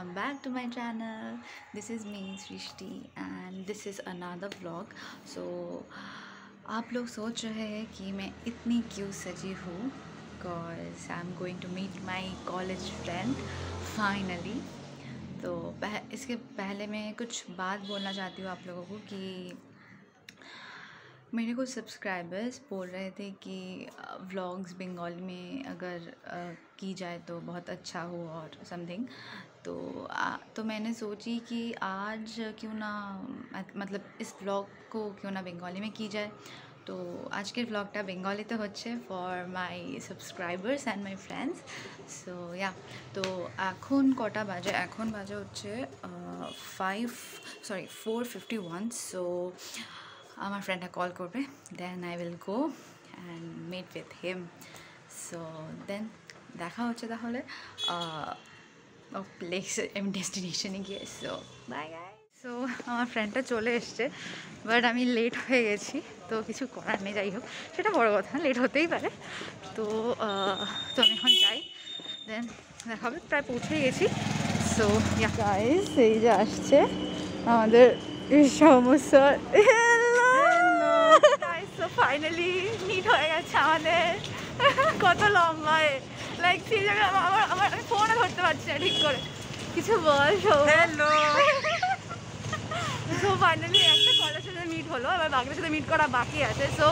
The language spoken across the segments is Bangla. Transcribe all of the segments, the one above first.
welcome back to my channel. This is me Srishti and this is another vlog. So आप लोग सोच रहे हैं कि मैं इतनी क्यों सजी हूँ? Because I am going to meet my college friend finally तो पह, इसके पहले मैं कुछ बात बोलना चाहती हूँ आप लोगों को कि मेरे कुछ सब्सक्राइबर्स बोल रहे थे कि व्लॉग्स बंगाल में अगर अ, की जाए तो बहुत अच्छा हो और समथिंग तो आ, तो मैंने सोची कि आज क्यों ना मत- मतलब इस व्लॉग को क्यों ना बंगाली में की जाए তো আজকের ব্লগটা বেঙ্গলিতে হচ্ছে for my subscribers and my friends so yeah তো এখন কটা বাজে এখন বাজে হচ্ছে five sorry four fifty one so আমার ফ্রেন্ডটা কল করবে then I will go and meet with him so then দেখা হচ্ছে তাহলে প্লেস আমি ডেস্টিনেশনে গিয়ে সো বাই গাই সো আমার ফ্রেন্ডটা চলে এসছে বাট আমি লেট হয়ে গেছি তো কিছু করার নেই যাই হোক। সেটা বড় কথা লেট হতেই পারে। তো তো আমি এখন যাই। দেন দেখা হবে প্রায় পৌঁছে গেছি। সো গাইস এই যে আসছে আমাদের সমস্ত সো ফাইনালি মিট হয়ে গেছে আমাদের। কত লম্বা লাইক সেই জায়গায় আমার আমার আমার আমি ফোনও ধরতে পারছি না ঠিক করে। কিছু বল হ্যালো সো ফাইনালি একটা কলেজের সাথে মিট হলো এবার বাকিদের সাথে মিট করা বাকি আছে। সো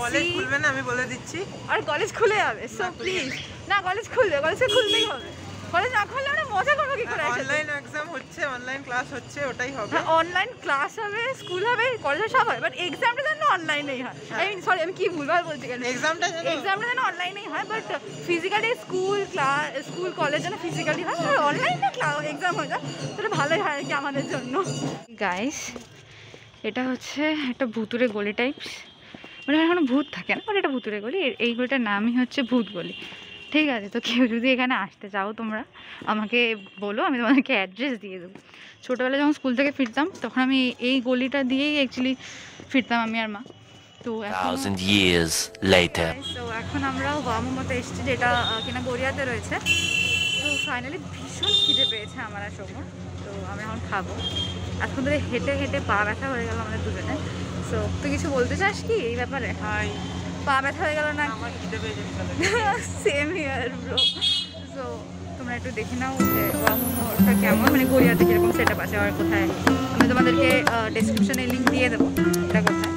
কলেজ খুলবে না আমি বলে দিচ্ছি। আর কলেজ খুলে যাবে সো প্লিজ না। কলেজ খুলবে কলেজে খুলতেই হবে। কলেজ না খুললে আমরা মজা করব কি করে অনলাইন এক্সাম হচ্ছে অনলাইন ক্লাস হচ্ছে ওটাই হবে। অনলাইন ক্লাস হবে স্কুল হবে কলেজে সব হয় বাট এক্সামটা যেন অনলাইনেই হয়। আই মিন সরি আমি কি ভুলভাল বলছি কেন? এক্সামটা যেন এক্সামটা যেন অনলাইনেই হয় but physically school class school college যেন ফিজিক্যালি হয় আর অনলাইনে এক্সাম হয়ে যায় তাহলে ভালোই হয় আর কি আমাদের জন্য। গাইস এটা হচ্ছে একটা ভুতুরে গলি টাইপস মানে এখানে ভূত থাকে না বাট এটা ভুতুরে গলি। এই গলিটার নামই হচ্ছে ভূত গলি। ঠিক আছে তো কেউ যদি এখানে আসতে চাও তোমরা আমাকে বলো আমি তোমাদেরকে অ্যাড্রেস দিয়ে দেবো। ছোটোবেলায় যখন স্কুল থেকে ফিরতাম তখন আমি এই গলিটা দিয়েই অ্যাকচুয়ালি ফিরতাম আমি আর মা। তো এখন thousand years later. তো এখন আমরা মতো এসেছি যেটা কিনা গড়িয়াতে রয়েছে। তো ফাইনালি ভীষণ খিদে পেয়েছে আমার আর তো আমি এখন খাব। এখন ধরে হেঁটে হেঁটে পা ব্যথা হয়ে গেল আমাদের দুজনে সো তুই কিছু বলতে চাস কি এই ব্যাপারে? হাই পা ব্যথা হয়ে গেল না। সেম ইয়ার ব্রো সো তোমরা একটু দেখে নাও যে ওটা কেমন? মানে গড়িয়াতে কীরকম সেট আপ আছে আর কোথায়? আমি তোমাদেরকে ডেসক্রিপশনে লিঙ্ক দিয়ে দেবো। এটা কোথায়?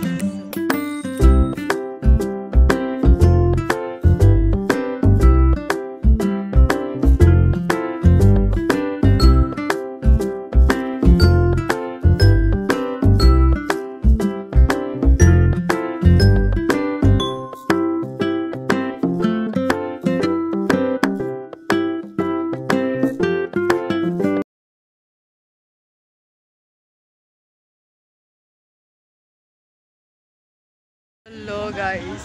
হ্যালো গাইস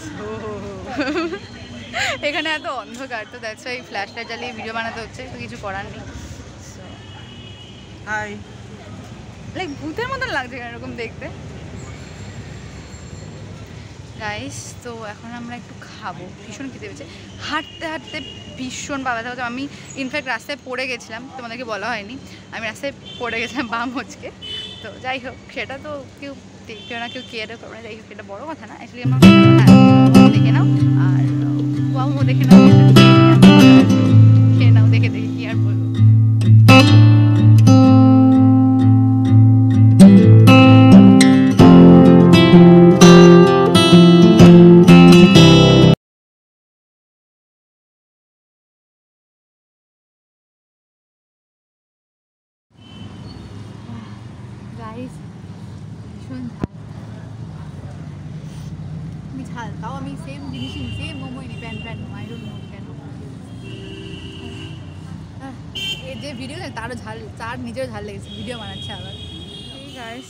এখানে এত অন্ধকার তো দ্যাটস ওয়াই ফ্ল্যাশ লাইট জ্বালিয়ে ভিডিও বানাতে হচ্ছে তো কিছু করার নেই। হাই লাইক ভূতের মতন লাগছে কেন এরকম দেখতে? গাইস তো এখন আমরা একটু খাব। ভীষণ খেতে পেয়েছে। হাঁটতে হাঁটতে ভীষণ ব্যথা হচ্ছে আমি ইনফ্যাক্ট রাস্তায় পড়ে গেছিলাম তোমাদেরকে বলা হয়নি। আমি রাস্তায় পড়ে গেছিলাম বাম হচকে তো যাই হোক সেটা তো কেউ কেউ না কেউ কেয়ারও করবে না। যাই হোক এটা বড় কথা না। অ্যাকচুয়ালি আমার দেখে নাও। আর বাবু দেখে নাও। গাইস ভীষণ ঝাল আমি ঝাল তাও আমি সেম জিনিসই সেম মোমোই নি প্যান প্যান আই ডোন্ট নো যে ভিডিও তারও ঝাল, তার ঝাল লেগেছে ভিডিও বানাচ্ছে আবার।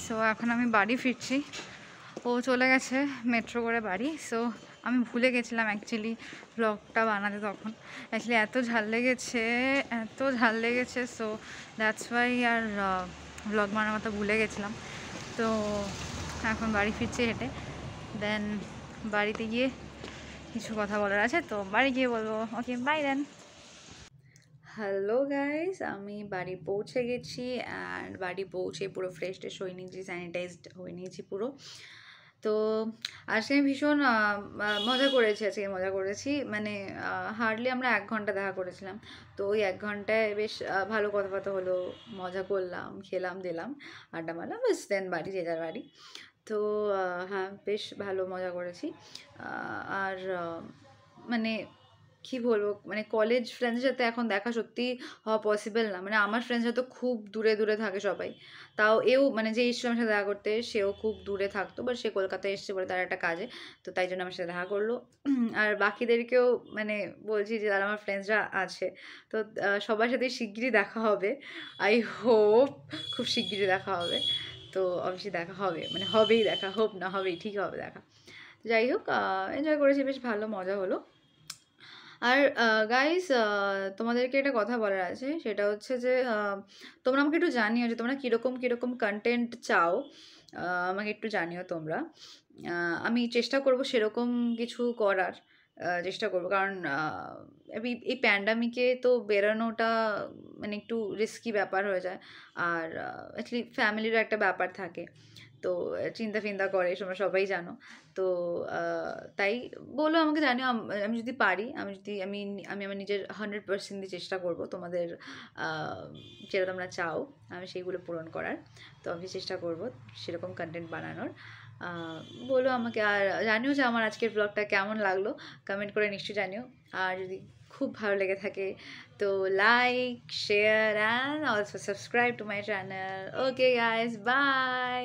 সো এখন আমি বাড়ি ফিরছি। ও চলে গেছে মেট্রো করে বাড়ি সো আমি ভুলে গেছিলাম অ্যাকচুয়ালি ব্লগটা বানাতে তখন। অ্যাকচুয়ালি এত ঝাল লেগেছে, এত ঝাল লেগেছে সো দ্যাটস ওয়াই আর ব্লগ মারার মতো ভুলে গেছিলাম। তো এখন বাড়ি ফিরছি হেঁটে। দেন বাড়িতে গিয়ে কিছু কথা বলার আছে, তো বাড়ি গিয়ে বলব। Okay bye then hello guys আমি বাড়ি পৌঁছে গেছি অ্যান্ড বাড়ি পৌঁছে পুরো ফ্রেশ ট্রেশ হয়ে নিয়েছি স্যানিটাইজড হয়ে নিয়েছি পুরো। তো আজকে আমি ভীষণ মজা করেছি, আজকে মজা করেছি। মানে হার্ডলি আমরা এক ঘণ্টা দেখা করেছিলাম। তো ওই এক ঘন্টায় বেশ ভালো ভালো কথাবার্তা হলো, মজা করলাম, খেলাম, দিলাম, আড্ডা মারলাম বেশ দেন বাড়ি, যে যার বাড়ি। তো হ্যাঁ বেশ ভালো মজা করেছি। আর মানে কি বলব? মানে কলেজ ফ্রেন্ডসের সাথে এখন দেখা সত্যি হওয়া পসিবল না। মানে আমার ফ্রেন্ডসরা তো খুব দূরে দূরে থাকে সবাই। তাও এও মানে যে এসছিল আমার সাথে দেখা করতে সেও খুব দূরে থাকতো। বাট সে কলকাতায় এসছে বলে তার একটা কাজে। তো তাই জন্য আমার সাথে দেখা করল। আর বাকিদেরকেও মানে বলছি যে যারা আমার ফ্রেন্ডসরা আছে, তো সবার সাথে শিগগিরই দেখা হবে। আই হোপ খুব শিগগিরই দেখা হবে। তো অবশ্যই দেখা হবে। মানে হবেই দেখা। হোপ না হবেই ঠিক হবে দেখা। যাই হোক এনজয় করেছি। বেশ ভালো, মজা হলো। আর গাইস তোমাদেরকে একটা কথা বলার আছে। সেটা হচ্ছে যে তোমরা আমাকে একটু জানিও যে তোমরা কীরকম কীরকম কন্টেন্ট চাও। আমাকে একটু জানিও তোমরা। আমি চেষ্টা করব সেরকম কিছু করার চেষ্টা করব। কারণ এই প্যান্ডামিকে তো বেরোনোটা মানে একটু রিস্কি ব্যাপার হয়ে যায়। আর অ্যাকচুয়ালি ফ্যামিলিরও একটা ব্যাপার থাকে। তো চিন্তা ফিন্তা করে তোমরা সবাই জানো। তো তাই বলো আমাকে জানিও, আমি যদি পারি, আমি যদি, আমি আমি আমার নিজের হান্ড্রেড পার্সেন্ট দিয়ে চেষ্টা করব তোমাদের যেটা তোমরা চাও, আমি সেইগুলো পূরণ করার। তো আমি চেষ্টা করব সেরকম কন্টেন্ট বানানোর। বলো আমাকে আর জানিও যে আমার আজকের ব্লগটা কেমন লাগল কমেন্ট করে নিশ্চয়ই জানিও। আর যদি খুব ভালো লেগে থাকে, তো like share and also subscribe to my channel okay guys bye